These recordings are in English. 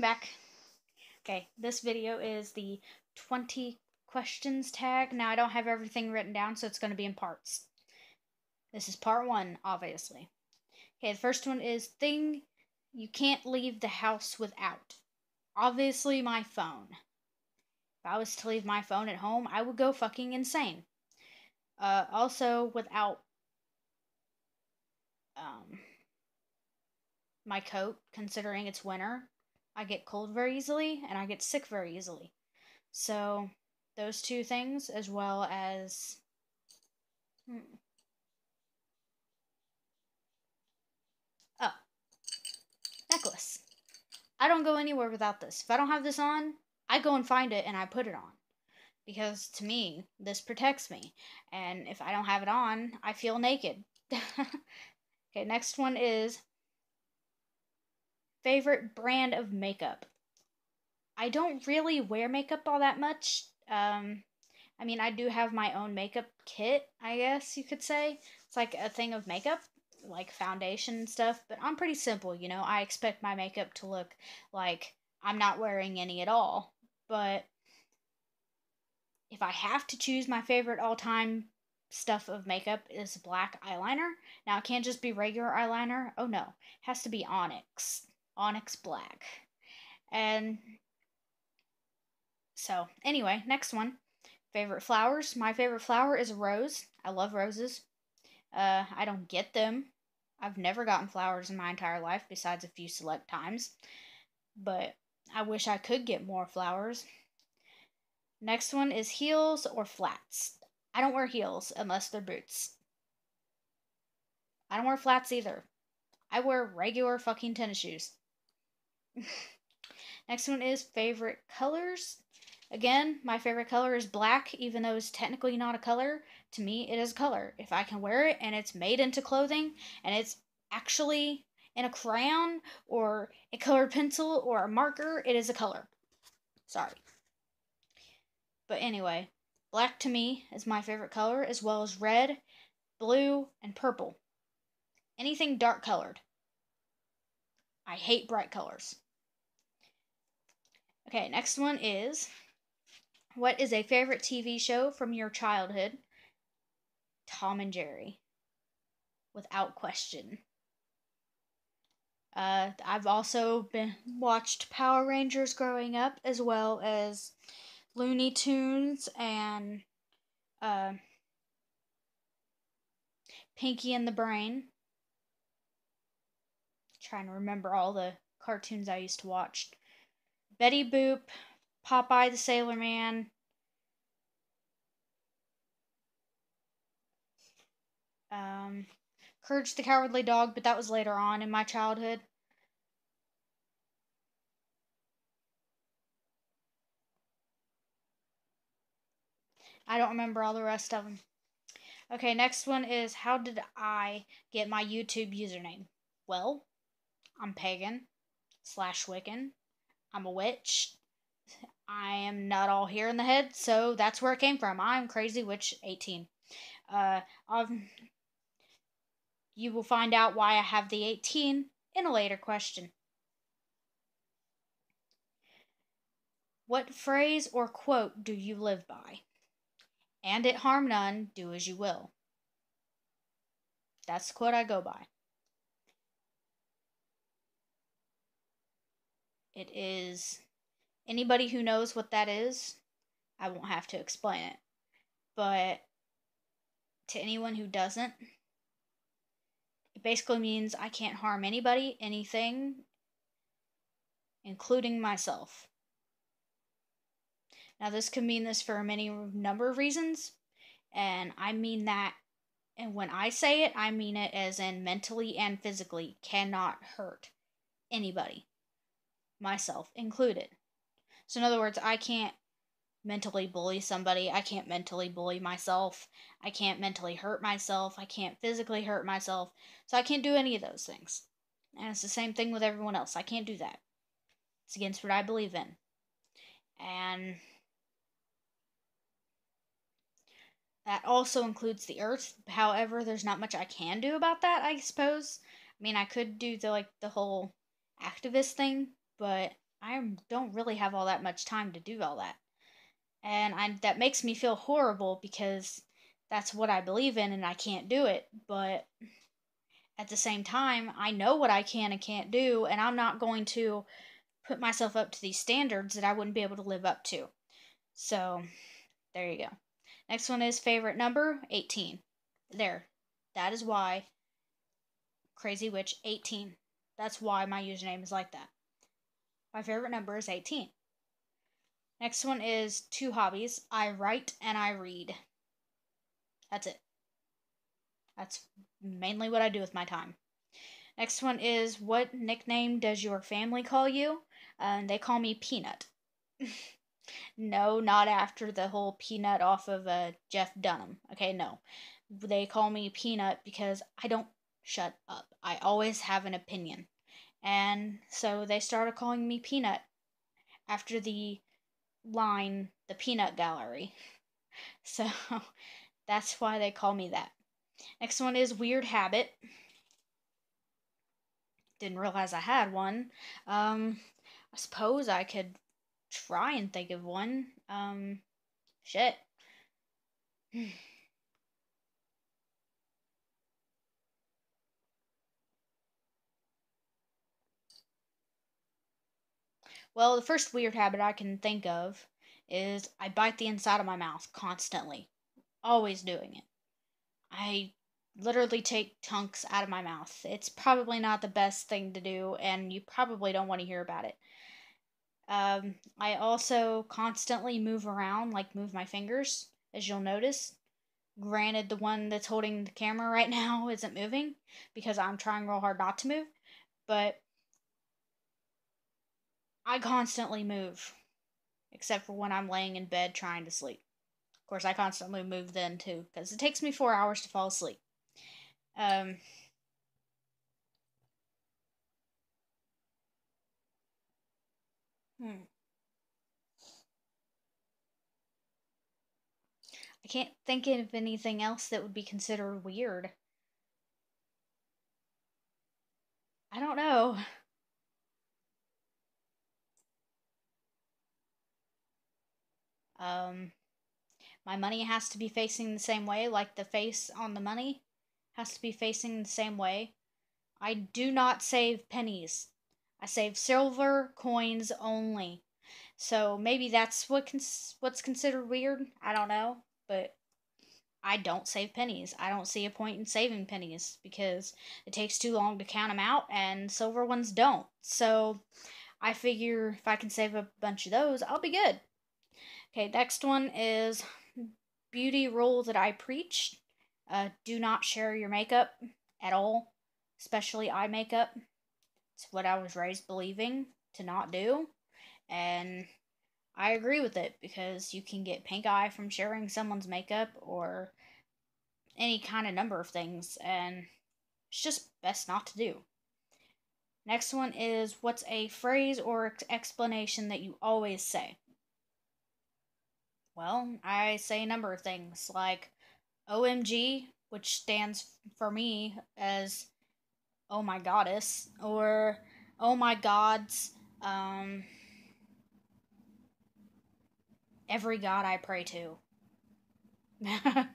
back. Okay, this video is the 20 questions tag. Now, I don't have everything written down, so it's going to be in parts. This is part one, obviously. Okay, the first one is thing you can't leave the house without. Obviously, my phone. If I was to leave my phone at home, I would go fucking insane. Uh, also, without um, my coat, considering it's winter, I get cold very easily and I get sick very easily. So, those two things, as well as. Hmm. Oh, necklace. I don't go anywhere without this. If I don't have this on, I go and find it and I put it on. Because to me, this protects me. And if I don't have it on, I feel naked. okay, next one is favorite brand of makeup. I don't really wear makeup all that much. Um, I mean, I do have my own makeup kit, I guess you could say. It's like a thing of makeup, like foundation and stuff, but I'm pretty simple, you know. I expect my makeup to look like I'm not wearing any at all. But if I have to choose my favorite all time stuff of makeup is black eyeliner. Now it can't just be regular eyeliner. Oh no. It has to be onyx. Onyx black. And so, anyway, next one. Favorite flowers. My favorite flower is a rose. I love roses. Uh, I don't get them. I've never gotten flowers in my entire life, besides a few select times. But I wish I could get more flowers. Next one is heels or flats. I don't wear heels unless they're boots. I don't wear flats either. I wear regular fucking tennis shoes. Next one is favorite colors. Again, my favorite color is black, even though it's technically not a color. To me, it is a color. If I can wear it and it's made into clothing and it's actually in a crayon or a colored pencil or a marker, it is a color. Sorry. But anyway, black to me is my favorite color, as well as red, blue, and purple. Anything dark colored. I hate bright colors. Okay, next one is what is a favorite TV show from your childhood? Tom and Jerry. Without question. Uh, I've also been watched Power Rangers growing up, as well as Looney Tunes and uh, Pinky and the Brain. Trying to remember all the cartoons I used to watch. Betty Boop, Popeye the Sailor Man. Um, Courage the Cowardly Dog, but that was later on in my childhood. I don't remember all the rest of them. Okay, next one is how did I get my YouTube username? Well, I'm pagan slash Wiccan. I'm a witch. I am not all here in the head, so that's where it came from. I'm Crazy Witch 18. Uh, um, you will find out why I have the 18 in a later question. What phrase or quote do you live by? And it harm none, do as you will. That's the quote I go by. It is anybody who knows what that is, I won't have to explain it. But to anyone who doesn't, it basically means I can't harm anybody, anything, including myself. Now, this could mean this for a many number of reasons, and I mean that, and when I say it, I mean it as in mentally and physically cannot hurt anybody, myself included. So, in other words, I can't mentally bully somebody. I can't mentally bully myself. I can't mentally hurt myself. I can't physically hurt myself. So, I can't do any of those things. And it's the same thing with everyone else. I can't do that. It's against what I believe in. And That also includes the earth. However, there's not much I can do about that, I suppose. I mean, I could do the like the whole activist thing, but I don't really have all that much time to do all that. And I, that makes me feel horrible because that's what I believe in and I can't do it. But at the same time, I know what I can and can't do, and I'm not going to put myself up to these standards that I wouldn't be able to live up to. So, there you go. Next one is favorite number 18. There. That is why Crazy Witch 18. That's why my username is like that. My favorite number is 18. Next one is two hobbies I write and I read. That's it. That's mainly what I do with my time. Next one is what nickname does your family call you? And uh, they call me Peanut. no, not after the whole peanut off of uh, Jeff Dunham. Okay, no. They call me Peanut because I don't shut up. I always have an opinion. And so they started calling me Peanut after the line, the Peanut Gallery. So that's why they call me that. Next one is Weird Habit. Didn't realize I had one. Um, I suppose I could try and think of one. Um, shit. Well, the first weird habit I can think of is I bite the inside of my mouth constantly. Always doing it. I literally take chunks out of my mouth. It's probably not the best thing to do, and you probably don't want to hear about it. Um, I also constantly move around, like move my fingers, as you'll notice. Granted, the one that's holding the camera right now isn't moving because I'm trying real hard not to move, but I constantly move, except for when I'm laying in bed trying to sleep. Of course, I constantly move then too, because it takes me four hours to fall asleep. Um, hmm. I can't think of anything else that would be considered weird. I don't know. Um, my money has to be facing the same way, like the face on the money has to be facing the same way. I do not save pennies. I save silver coins only. So maybe that's what cons- what's considered weird. I don't know, but I don't save pennies. I don't see a point in saving pennies because it takes too long to count them out and silver ones don't. So I figure if I can save a bunch of those, I'll be good. Okay, next one is beauty rule that I preach. Uh, do not share your makeup at all, especially eye makeup. It's what I was raised believing to not do. And I agree with it because you can get pink eye from sharing someone's makeup or any kind of number of things, and it's just best not to do. Next one is what's a phrase or explanation that you always say? Well, I say a number of things like OMG, which stands for me as Oh my Goddess, or Oh my Gods, um, every god I pray to.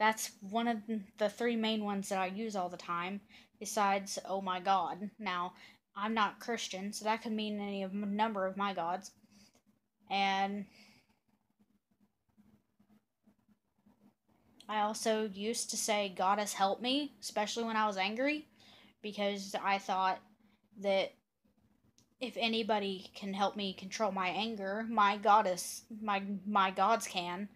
That's one of the three main ones that I use all the time, besides Oh my God. Now, I'm not Christian, so that could mean any of a number of my gods. And I also used to say, Goddess help me, especially when I was angry, because I thought that if anybody can help me control my anger, my goddess, my my gods can.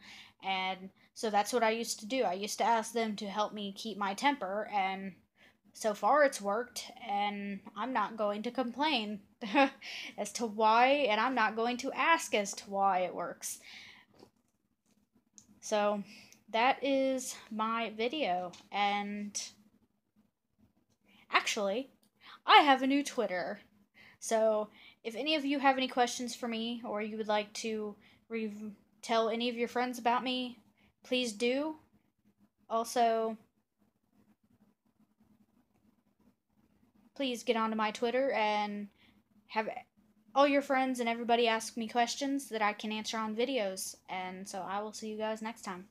And so that's what I used to do. I used to ask them to help me keep my temper and so far it's worked and I'm not going to complain as to why and I'm not going to ask as to why it works. So that is my video. And actually, I have a new Twitter. So if any of you have any questions for me or you would like to tell any of your friends about me, please do. Also, please get onto my Twitter and have all your friends and everybody ask me questions that I can answer on videos. And so I will see you guys next time.